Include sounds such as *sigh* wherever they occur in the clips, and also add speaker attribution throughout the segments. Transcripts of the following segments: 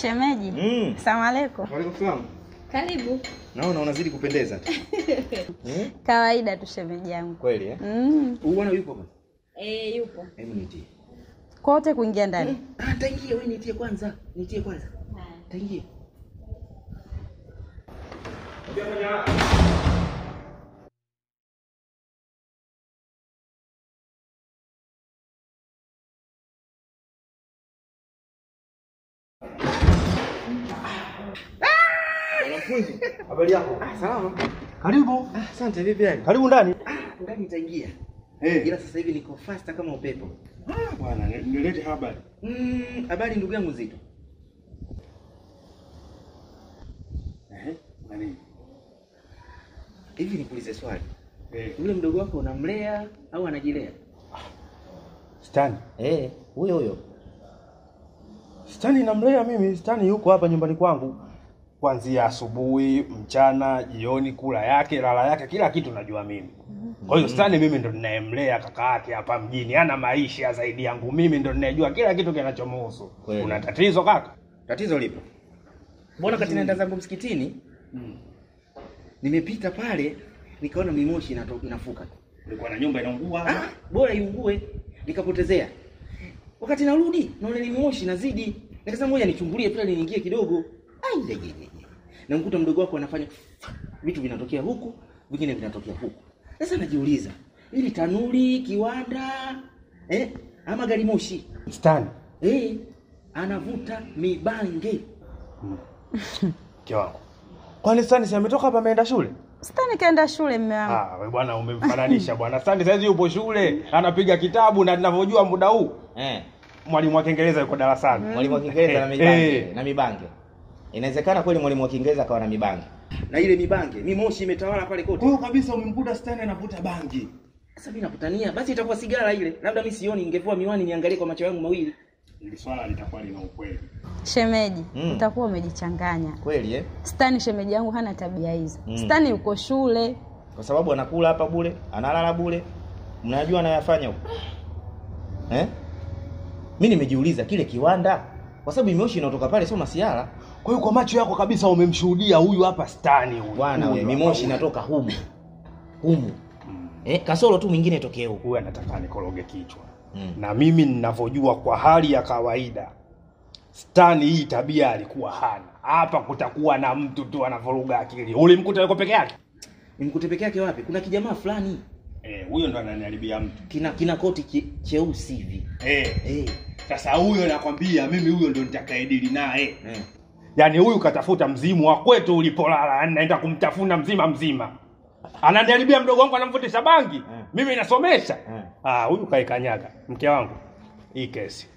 Speaker 1: shemeji.
Speaker 2: Mm.
Speaker 1: Salamu alaikum.
Speaker 2: Waalaikum salaam.
Speaker 1: Karibu.
Speaker 2: Naona unazidi kupendeza tu. hmm? *laughs*
Speaker 1: Kawaida tu shemeji yangu.
Speaker 2: Kweli eh?
Speaker 1: Mm.
Speaker 2: Uona yupo hapa?
Speaker 1: Eh, yupo.
Speaker 2: Hebu nitie.
Speaker 1: Kote kuingia ndani. Mm.
Speaker 2: Ah, taingie wewe nitie kwanza. Nitie kwanza. Taingie. Mwanafunzi, habari yako? Ah, salama.
Speaker 3: Karibu.
Speaker 2: Ah, asante vipi yani?
Speaker 3: Karibu ndani.
Speaker 2: Ah, ndani nitaingia.
Speaker 3: Eh.
Speaker 2: Ila sasa hivi niko faster kama upepo.
Speaker 3: Ah, bwana, nilete habari.
Speaker 2: Mm, habari ndugu yangu Zito.
Speaker 3: Eh? Nani?
Speaker 2: Hivi nikuulize swali.
Speaker 3: Eh.
Speaker 2: Yule mdogo wako unamlea au anajilea?
Speaker 3: Stani.
Speaker 2: Eh, huyo huyo.
Speaker 3: Stani namlea mimi. Stani yuko hapa nyumbani kwangu. Kuanzia asubuhi, mchana, jioni, kula yake, lala yake, kila kitu najua mimi. Kwa hiyo Stani mimi ndo ninayemlea kaka yake hapa mjini. ana maisha zaidi yangu. Mimi ndo ninayejua kila kitu kinachomhusu.
Speaker 2: una
Speaker 3: Kuna tatizo kaka?
Speaker 2: Tatizo lipo. Mbona kati naenda zangu msikitini, nimepita pale nikaona mimoshi inato, inafuka.
Speaker 3: Nilikuwa na nyumba inaungua
Speaker 2: Ah, bora iungue, nikapotezea. Wakati narudi naona ni mimoshi inazidi. Nikasema ngoja nichungulie pale niingie kidogo. Ye. Namkuta mdogo wako anafanya vitu vinatokea huku, vingine vinatokea huku. Sasa najiuliza, ili tanuri, kiwanda, eh, ama gari moshi?
Speaker 3: Stani.
Speaker 2: Eh, anavuta mibange. *laughs*
Speaker 3: Mke wangu. Kwani Stani si ametoka hapa ameenda shule?
Speaker 1: Stani kaenda shule mme wangu.
Speaker 3: Ah, wewe bwana umemfananisha bwana. Stani saizi yupo shule, anapiga kitabu na ninavyojua muda huu
Speaker 4: Eh,
Speaker 3: mwalimu wa Kiingereza yuko darasani.
Speaker 4: mwalimu wa Kiingereza na mibange,
Speaker 3: Eh.
Speaker 4: na mibange. Inawezekana kweli mwalimu wa Kiingereza akawa na mibange.
Speaker 2: Na ile mibange, mimoshi imetawala pale kote.
Speaker 3: Huyo kabisa umemkuta Stani anavuta bangi.
Speaker 2: Sasa mimi nakutania, basi itakuwa sigara ile. Labda mimi sioni, ningevua miwani niangalie kwa macho yangu mawili.
Speaker 3: Ili swala litakuwa lina ukweli.
Speaker 1: Shemeji,
Speaker 4: Mm.
Speaker 1: utakuwa umejichanganya.
Speaker 4: Kweli eh?
Speaker 1: Stani shemeji yangu hana tabia hizo.
Speaker 4: Mm.
Speaker 1: Stani yuko shule.
Speaker 4: Kwa sababu anakula hapa bure, analala bure. Mnajua anayafanya huko. Eh? Mimi nimejiuliza kile kiwanda kwa sababu mimoshi inatoka pale sio masiara.
Speaker 3: Kwa hiyo kwa macho yako kabisa umemshuhudia huyu hapa Stani huyu.
Speaker 4: Bwana mimoshi inatoka humu. Humu. mm. Eh, kasoro tu mwingine tokeo.
Speaker 3: Huyu anataka nikoroge kichwa.
Speaker 4: Mm.
Speaker 3: Na mimi ninavyojua kwa hali ya kawaida Stani hii tabia alikuwa hana. Hapa kutakuwa na mtu tu anavuruga akili. Ulimkuta yuko peke yake?
Speaker 2: Nimkute peke yake wapi? Kuna kijamaa fulani
Speaker 3: Eh, huyo ndo ananiharibia mtu.
Speaker 2: kina kina koti cheusi hivi.
Speaker 3: Eh,
Speaker 2: Eh,
Speaker 3: sasa huyo nakwambia mimi huyo ndo nitakaedili naye.
Speaker 2: eh.
Speaker 3: Yaani huyu katafuta mzimu wa kwetu ulipolala, naenda kumtafuna mzima mzima. Ananiharibia mdogo wangu anamvutisha bangi. Mimi nasomesha.
Speaker 4: Mm.
Speaker 3: Ah, huyu kaikanyaga. Mke wangu. Hii kesi.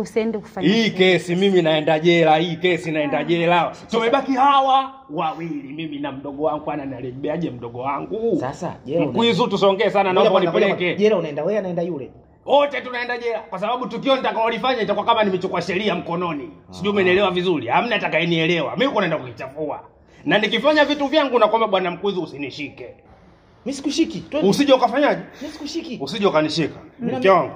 Speaker 1: Usiende kufanya.
Speaker 3: Hii kesi mimi naenda jela, hii kesi naenda jela. Tumebaki hawa wawili, mimi na mdogo wangu. Ananiharibiaje mdogo wangu?
Speaker 4: Sasa jela
Speaker 3: Mkwizu tusongee sana, naomba unipeleke.
Speaker 4: Jela unaenda wewe anaenda yule.
Speaker 3: Wote tunaenda jela kwa sababu tukio nitakalolifanya itakuwa kama nimechukua sheria mkononi. Sijui umenielewa vizuri. Hamna atakayenielewa. Mimi kunaenda naenda kukichafua. Na nikifanya vitu vyangu na kwamba bwana Mkuzi, usinishike.
Speaker 4: Mimi sikushiki.
Speaker 3: Usije ukafanyaje?
Speaker 4: Mimi sikushiki.
Speaker 3: Usije ukanishika. Mke wangu.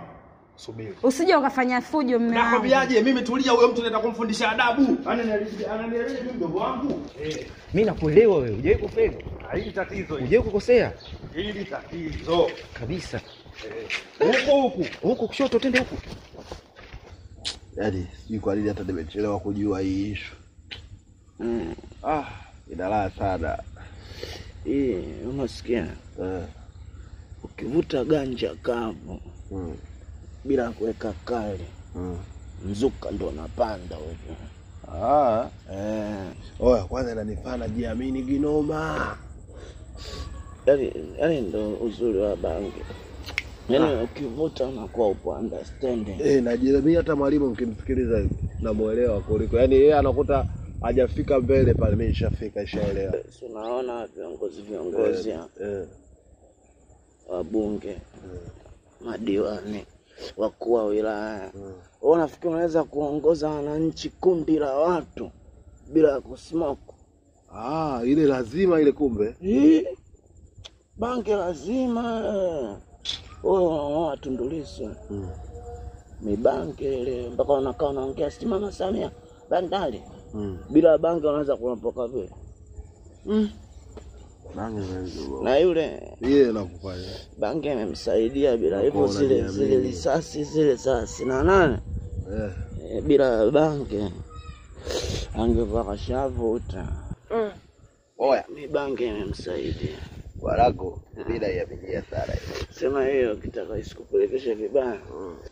Speaker 3: Subiri.
Speaker 1: Usije ukafanya fujo mme wangu.
Speaker 3: Nakwambiaje mimi tulia huyo mtu naenda kumfundisha adabu. ananielewa mimi mdogo wangu. Eh,
Speaker 4: Mimi nakuelewa wewe. Hujawahi kufeli.
Speaker 3: hili tatizo hili.
Speaker 4: Hujawahi kukosea
Speaker 3: Hili tatizo.
Speaker 4: kabisa.
Speaker 3: Huko huku.
Speaker 4: Huko kushoto tende huko.
Speaker 5: Yaani sijui kwa nini hata nimechelewa kujua hii ishu. Ah, inalaa sana.
Speaker 6: Hii unasikia,
Speaker 5: Eh,
Speaker 6: ukivuta ganja kavu
Speaker 5: mm,
Speaker 6: bila kuweka kali,
Speaker 5: mm.
Speaker 6: mzuka ndo unapanda huko.
Speaker 5: Ah,
Speaker 6: Eh,
Speaker 5: oya kwanza inanifana jiamini ginoma.
Speaker 6: Yaani, yaani ndo uzuri wa bangi, yani ukivuta unakuwa upo understanding.
Speaker 5: Eh, najiamini hata mwalimu mkimsikiliza namuelewa kuliko. Yaani yeye anakuta hajafika mbele pale mimi nishafika nishaelewa.
Speaker 6: Si unaona viongozi viongozi
Speaker 5: Eh, eh,
Speaker 6: wabunge, madiwani, wakuu wa wilaya, wewe unafikiri unaweza kuongoza wananchi, kundi la watu bila ya kusmoke?
Speaker 5: Ah, ile lazima ile kumbe.
Speaker 6: Eh, bange lazima oh, Tundu Lissu.
Speaker 5: Mm.
Speaker 6: ile mpaka wanakaa wanaongea si mama Samia? Bandari.
Speaker 5: Mm.
Speaker 6: bila bange wanaweza kunapoka vile mm. Na yule
Speaker 5: banki amemsaidia
Speaker 6: bange imemsaidia bila hivyo zile zile risasi zile za sina nane
Speaker 5: bila
Speaker 6: e, bila bange. Angekuwa kashavuta
Speaker 5: Oya,
Speaker 6: mibange imemsaidia.
Speaker 5: Warago bila ya bidii sana.
Speaker 6: Sema hiyo kitaka isikupelekeshe vibaya.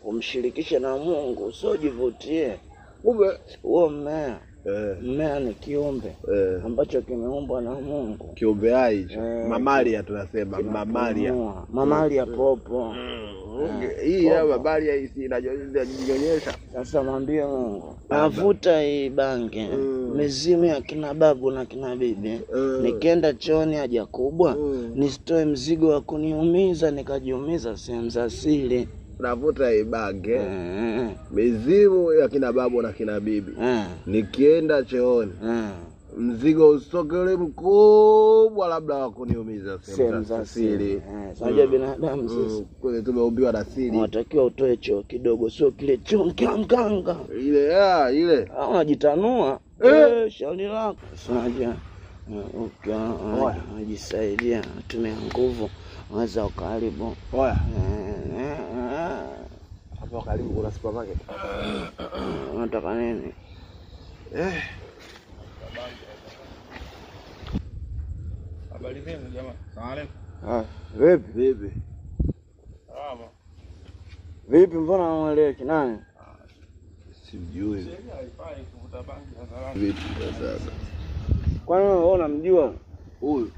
Speaker 6: Umshirikishe na Mungu usiojivutie
Speaker 5: Kumbe
Speaker 6: huo mmea
Speaker 5: eh
Speaker 6: mmea ni kiumbe
Speaker 5: eh
Speaker 6: ambacho kimeumbwa na Mungu
Speaker 5: kiumbe hai hicho.
Speaker 6: Eh.
Speaker 5: Mamalia tunasema mamalia.
Speaker 6: Mamalia popo
Speaker 5: Hii ya mamalia inajionyesha.
Speaker 6: sasa mwambie Mungu avuta hii bange
Speaker 5: Mm.
Speaker 6: mizimu ya kina babu na kina bibi
Speaker 5: Mm.
Speaker 6: nikienda chooni haja kubwa
Speaker 5: Mm.
Speaker 6: nisitoe mzigo wa kuniumiza nikajiumiza sehemu za siri
Speaker 5: Navuta ibange.
Speaker 6: Eh,
Speaker 5: Mizimu ya kina babu na kina bibi.
Speaker 6: eh,
Speaker 5: Nikienda chooni
Speaker 6: eh.
Speaker 5: mzigo usitoke ule mkubwa labda wakuniumiza
Speaker 6: sehemu za siri. Eh, unajua binadamu sisi.
Speaker 5: Mm, kweli tumeumbiwa na siri.
Speaker 6: Unatakiwa utoe choo kidogo sio kile choo kiamkanga
Speaker 5: ile ya ile.
Speaker 6: Ah, unajitanua.
Speaker 5: Eh.
Speaker 6: eh, shauri lako. Unajua eh, unajisaidia tumia nguvu unaweza ukaribu
Speaker 5: oya.
Speaker 6: Eh, eh, eh.
Speaker 5: Hapo karibu kuna supermarket? *coughs*
Speaker 6: Unataka nini?
Speaker 5: Eh.
Speaker 3: Habari zenu jamaa. Salamu.
Speaker 6: Ah, vipi?
Speaker 5: Vipi?
Speaker 3: Salama.
Speaker 6: vipi mbona mweleki nani
Speaker 5: simjui. Vipi sasa?
Speaker 6: Kwani wewe unamjua?
Speaker 5: Huyu.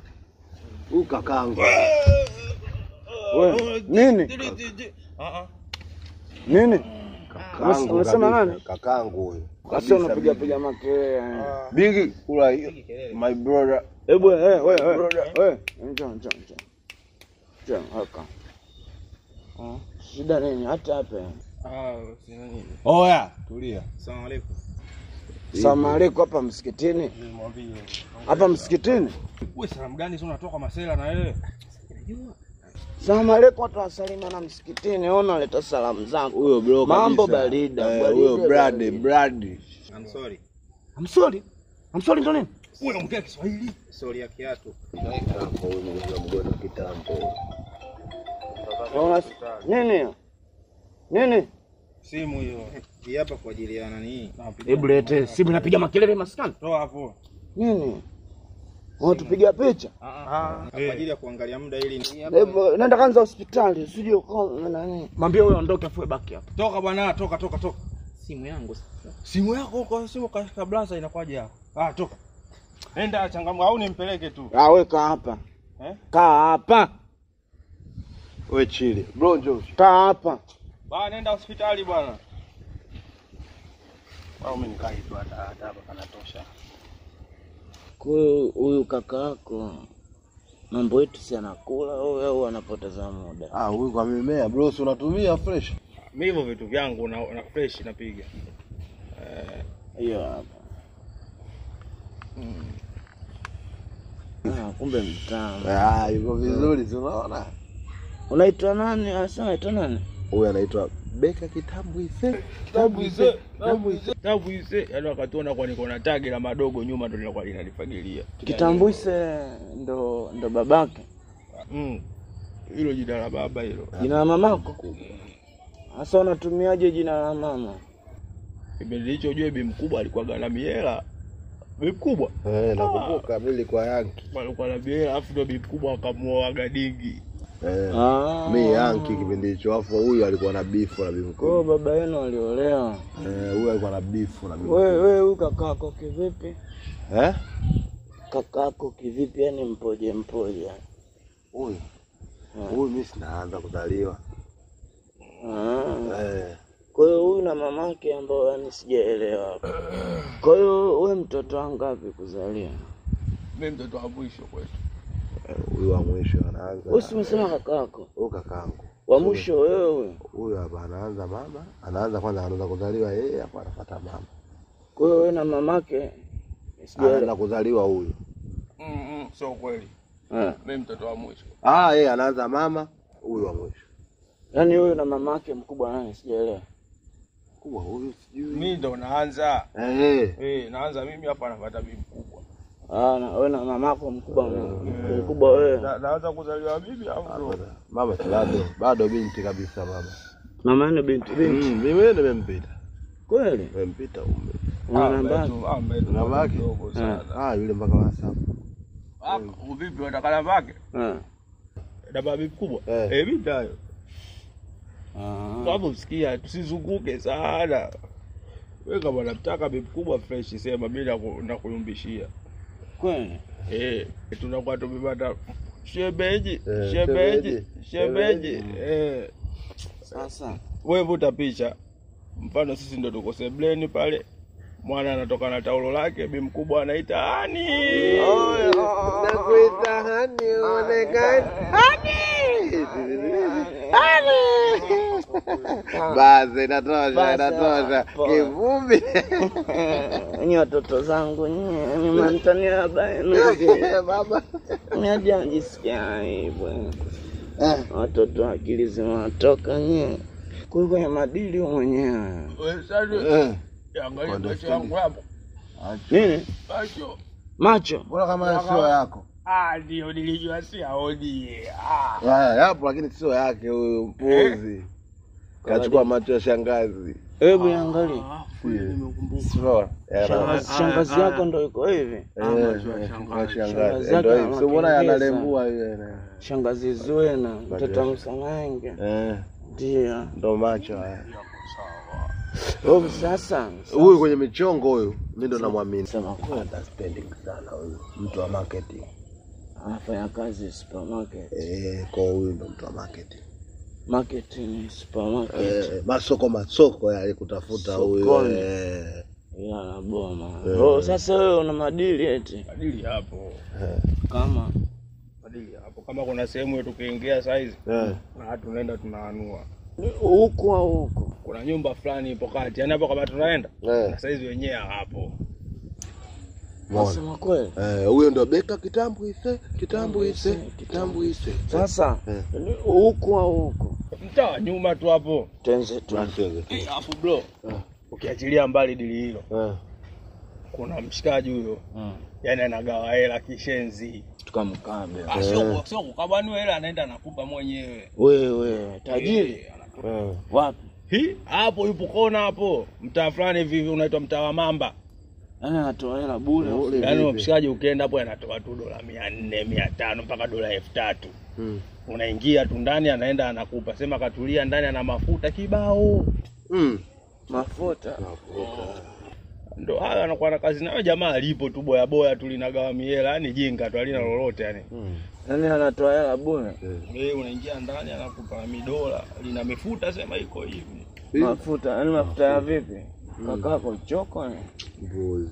Speaker 5: Huyu kakangu
Speaker 6: wewe nini?
Speaker 3: Ah ah.
Speaker 6: Nini
Speaker 5: Unasema
Speaker 6: nani?
Speaker 5: kakangu huyo.
Speaker 6: kasi unapiga piga makelele
Speaker 5: bigi kula hiyo my brother
Speaker 6: hebu eh wewe wewe wewe njoo njoo njoo njoo haka Ah, shida nini hata hapa
Speaker 3: Ah, sina nini.
Speaker 4: Oya, tulia.
Speaker 3: Asalamu alaykum.
Speaker 6: Salamu alaikum hapa msikitini. Hapa msikitini.
Speaker 3: Wewe salamu gani sio unatoka masela na wewe?
Speaker 6: Salamu alaikum watu wasalima na msikitini. Ona leta salamu zangu.
Speaker 5: huyo bro
Speaker 6: Mambo
Speaker 5: kabisa.
Speaker 6: barida,
Speaker 5: Eh,
Speaker 6: barida,
Speaker 5: huyo brad brad
Speaker 3: I'm sorry.
Speaker 6: I'm sorry. I'm sorry ndo nini?
Speaker 3: Wewe unaongea Kiswahili.
Speaker 4: Sorry ya kiatu.
Speaker 5: kitambo huyu mwenye mgonjwa kitambo
Speaker 6: Unaona nini? Nini?
Speaker 3: Simu hiyo.
Speaker 4: Hii hapa kwa ajili ya nani?
Speaker 6: Hebu lete simu inapiga makelele maskani.
Speaker 3: Toa hapo.
Speaker 6: Nini? Unatupiga picha?
Speaker 3: Ah.
Speaker 4: Kwa ajili ya kuangalia muda ili
Speaker 6: nenda kwanza hospitali, usije ukawa nani. Mwambie huyo aondoke afu baki hapa.
Speaker 3: Toka bwana, toka toka toka.
Speaker 4: simu yangu sasa.
Speaker 3: Simu yako kwa simu kwa kablaza inakwaje hapo? Ah, toka. Nenda changamka au nimpeleke tu.
Speaker 6: Ah, wewe kaa hapa.
Speaker 3: Eh?
Speaker 6: Kaa hapa.
Speaker 5: we chili bro Josh.
Speaker 6: Kaa hapa.
Speaker 3: Bwana nenda hospitali bwana. Au mimi nikaitwa tu hata hata hapa kanatosha.
Speaker 6: Kwa hiyo huyu kaka yako mambo yetu si anakula au anapoteza muda?
Speaker 5: ah huyu kwa mimea bro si unatumia fresh
Speaker 3: Mimi hivyo vitu vyangu na, na fresh napiga.
Speaker 6: Hiyo hapa. Ah, kumbe mtamu.
Speaker 5: ah yuko vizuri tunaona unaona
Speaker 6: Unaitwa nani? Asa, unaitwa nani?
Speaker 5: huyu anaitwa beka kitabu ise
Speaker 3: kitabu ise, kitabu ise, kitabu ise. Yaani wakatuona kwa niko na tagi la madogo nyuma ndo linakuwa linanifagilia.
Speaker 6: Kitambwise ndo ndo babake.
Speaker 3: Mm. Hilo jina la baba hilo.
Speaker 6: Jina la mamako? hasa unatumiaje jina la mama?
Speaker 3: Kipindi hicho ujue bi mkubwa alikuwa na miela. Bi mkubwa
Speaker 5: eh nakumbuka mimi nilikuwa yanki
Speaker 3: alikuwa na miela afu ndo bi mkubwa akamuoa gadingi.
Speaker 5: Eh
Speaker 6: Ah.
Speaker 5: mi yanki kipindi hicho afu huyu alikuwa na bifu na bifu
Speaker 6: Kwa baba yenu aliolewa.
Speaker 5: eh huyu alikuwa na bifu na bifu
Speaker 6: Wewe wewe huyu kakako kivipi?
Speaker 5: eh
Speaker 6: Kakako kivipi yani mpoje mpoje?
Speaker 5: huyu huyu mimi sinaanza kuzaliwa
Speaker 6: Ah.
Speaker 5: eh
Speaker 6: Kwa hiyo huyu na mamake ambao yani sijaelewa. Kwa hiyo wewe mtoto wangapi kuzalia?
Speaker 3: Mimi mtoto wa mwisho kwetu.
Speaker 5: Huyu wa mwisho anaanza
Speaker 6: Wewe umesema kakako.
Speaker 5: huyu kakangu
Speaker 6: Wa mwisho wewe.
Speaker 5: huyu hapa anaanza mama anaanza kwanza anaanza kuzaliwa yeye hapo anafuata mama
Speaker 6: Kwa hiyo wewe na mamake
Speaker 5: anaanza kuzaliwa huyu
Speaker 3: Mm, mm, sio kweli. Mimi mtoto wa mwisho.
Speaker 5: Ah, yeye anaanza mama, huyu wa mwisho.
Speaker 6: Yaani huyu na mamake mkubwa nani sijaelewa.
Speaker 5: Mkubwa huyu sijui.
Speaker 3: Mimi ndo naanza.
Speaker 5: Eh, eh.
Speaker 3: Eh, naanza mimi hapa anafuata bibi mkubwa.
Speaker 6: Ah, na wewe na mama yako mkubwa mkubwa wewe.
Speaker 3: Na, naanza kuzaliwa bibi au ndo?
Speaker 5: Mama bado, bado binti kabisa baba.
Speaker 6: Mama ni binti binti.
Speaker 5: Mm, wewe nimempita.
Speaker 6: Kweli?
Speaker 5: Nimempita umbe.
Speaker 6: Una namba?
Speaker 5: Namba yake? Ah, yule mpaka WhatsApp.
Speaker 3: Ah, vipi unataka namba yake?
Speaker 6: Eh.
Speaker 3: Namba bibi kubwa?
Speaker 5: Eh.
Speaker 3: Eh, bibi nayo.
Speaker 6: Ah.
Speaker 3: Hapo sikia, tusizunguke sana. Wewe kama unataka bibi kubwa fresh, sema mimi naku- nakuyumbishia.
Speaker 6: Kweli?
Speaker 3: Eh, tunakuwa tumepata shemeji,
Speaker 5: Eh,
Speaker 3: shemeji,
Speaker 5: shemeji,
Speaker 3: shemeji. Eh,
Speaker 6: Sasa
Speaker 3: wewe vuta picha. Mfano sisi ndo tuko sebleni pale. Mwana anatoka na taulo lake, bi mkubwa anaita ani.
Speaker 5: Nakuita hani uonekane. Basi inatosha, inatosha. Kivumbi. *laughs*
Speaker 6: ni watoto zangu nyinyi ni *laughs* mantania habari *laughs*
Speaker 5: Baba.
Speaker 6: Mimi najisikia aibu. Watoto akili zinawatoka nyie. Kwa hiyo kwenye madili wewe mwenyewe.
Speaker 3: Wewe sasa
Speaker 5: Eh.
Speaker 3: angalia macho yangu hapo.
Speaker 6: Nini?
Speaker 3: Macho.
Speaker 5: Kama sio yako?
Speaker 3: Ah, ndio nilijua si aoni. Ah.
Speaker 5: Yapo lakini sio yake huyu mpuzi. Kachukua macho ya shangazi.
Speaker 6: Hebu iangalie. Shangazi, shangazi yako ndo iko hivi.
Speaker 5: Eh,
Speaker 6: Shangazi
Speaker 5: yako
Speaker 6: yake
Speaker 5: Ndio hivi. Sio mbona yanalembua hiyo.
Speaker 6: Shangazi Zuena, mtoto wa Msanange.
Speaker 5: Eh,
Speaker 6: Ndio.
Speaker 5: ndo macho haya.
Speaker 6: Huyu sasa
Speaker 5: Huyu kwenye michongo huyu, mimi ndo namwamini.
Speaker 6: sema kwa
Speaker 5: Understanding sana huyu. Mtu wa marketing.
Speaker 6: anafanya kazi supermarket.
Speaker 5: Eh, kwa huyu ndo mtu wa marketing.
Speaker 6: Marketing supermarket.
Speaker 5: Eh, masoko masoko yale kutafuta
Speaker 6: huyo.
Speaker 5: Eh.
Speaker 6: ya na boma. Oh, sasa wewe una madili eti
Speaker 3: madili hapo. eh.
Speaker 6: kama
Speaker 3: madili hapo. Kama kuna sehemu yetu tukiingia saizi
Speaker 5: Eh.
Speaker 3: na tunaenda tunaanua.
Speaker 6: huku au huku?
Speaker 3: Kuna nyumba fulani ipo kati. yani hapo kama tunaenda
Speaker 5: Eh.
Speaker 3: na saizi wenyewe hapo.
Speaker 6: Nasema kweli.
Speaker 5: Eh, huyo ndo beka kitambo ise, kitambo ise, kitambo ise.
Speaker 6: Sasa
Speaker 5: Eh.
Speaker 6: au huku?
Speaker 3: Mtaa nyuma tu hapo.
Speaker 6: Tenze tu.
Speaker 5: Tuanze.
Speaker 3: Eh, Alafu bro. Ukiachilia mbali dili hilo,
Speaker 5: yeah.
Speaker 3: kuna mshikaji huyo.
Speaker 6: Mm.
Speaker 3: Yaani anagawa hela kishenzi.
Speaker 6: tukamkambe,
Speaker 3: Ah, sio sio kukabaniwa hela anaenda anakupa mwenyewe.
Speaker 6: Wewe tajiri
Speaker 3: Eh, anakupa.
Speaker 5: Eh.
Speaker 6: wapi?
Speaker 3: Hii hapo yupo kona hapo. Mtaa fulani hivi unaitwa mtaa wa Mamba.
Speaker 6: Yaani anatoa hela bure.
Speaker 3: Yaani mshikaji ukienda hapo anatoa tu dola mia nne mia tano mpaka dola elfu tatu
Speaker 5: Mm.
Speaker 3: unaingia tu ndani anaenda anakupa sema katulia ndani ana mafuta kibao
Speaker 5: Mm.
Speaker 6: Mafuta. mafuta.
Speaker 3: ndo hayo anakuwa na kazi nayo jamaa alipo tu boya boya tu linagawa miela yani jinga tu alina lolote yani
Speaker 5: Mm.
Speaker 6: Yaani anatoa hela bure.
Speaker 3: wewe unaingia ndani anakupa na midola lina mifuta sema iko hivi
Speaker 6: Mafuta, yaani mafuta ya vipi? Kakako choko ni.
Speaker 5: Mbuzi.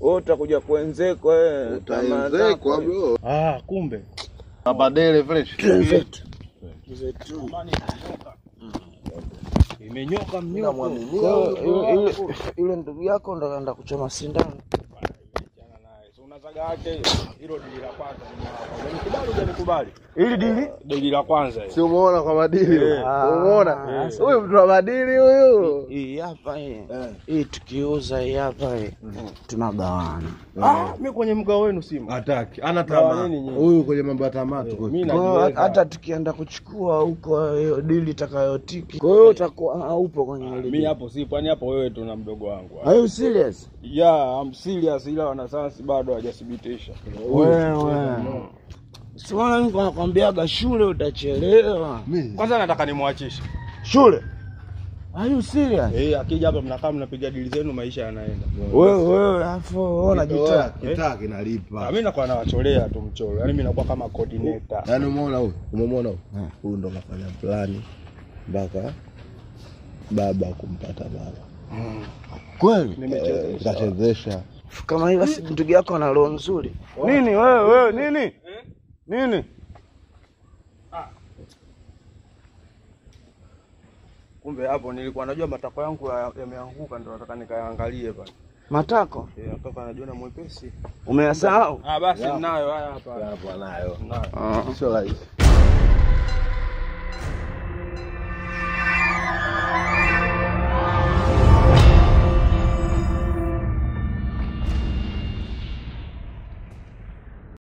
Speaker 6: Wewe utakuja kuenzeko wewe. tamaa
Speaker 5: Utaenzekwa bro.
Speaker 3: ah kumbe
Speaker 5: Mabadele fresh.
Speaker 3: imenyoka mnyoko
Speaker 6: yule- ndugu yako ndo kaenda kuchoma sindano.
Speaker 3: Yake hilo dili la kwanza umenikubali hujanikubali
Speaker 6: Ili dili?
Speaker 3: dili la kwanza
Speaker 5: Si umeona kwa madili?
Speaker 6: Ah.
Speaker 5: Umeona? Huyu mtu wa madili huyu.
Speaker 6: Hii hapa hii. Hii tukiuza hii hapa hii. Tunagawana.
Speaker 3: ah mimi kwenye mgao wenu simu
Speaker 5: Hataki. Ana tamaa. Huyu kwenye mambo ya tamaa tuko.
Speaker 6: hata tukienda kuchukua huko hiyo dili itakayotiki. Kwa hiyo utakuwa haupo kwenye ile
Speaker 3: mimi hapo sipo yani hapo wewe tu na mdogo wangu
Speaker 6: Are you serious?
Speaker 3: yeah I'm serious ila wanasayansi bado hawajathibitisha
Speaker 6: Wewe. Siwana mimi nakwambiaga shule utachelewa.
Speaker 3: kwanza nataka nimwachishe
Speaker 6: Shule? Are you serious?
Speaker 3: eh akija hapa mnakaa mnapiga dili zenu maisha yanaenda
Speaker 6: Wewe wewe afu wewe unajitoa.
Speaker 5: Kitaka kinalipa.
Speaker 3: Mimi nakuwa nawacholea tu mchoro yaani mimi nakuwa kama coordinator
Speaker 5: Yaani umeona huyu? Umemwona huyu? Huyu ndo kafanya plani mpaka baba kumpata baba.
Speaker 6: Kweli?
Speaker 3: nimechezesha.
Speaker 6: Kama hivi basi ndugu yako ana roho nzuri. Nini wewe wewe nini? Nini?
Speaker 3: kumbe hapo nilikuwa najua matako yangu yameanguka ndio nataka nikaangalie pale
Speaker 6: Matako
Speaker 5: Eh, kaka anajiona mwepesi.
Speaker 6: umeyasahau?
Speaker 3: Ah, basi ninayo haya hapa.
Speaker 5: Hapo anayo.
Speaker 3: Nayo.
Speaker 6: Ah.
Speaker 5: Sio rahisi.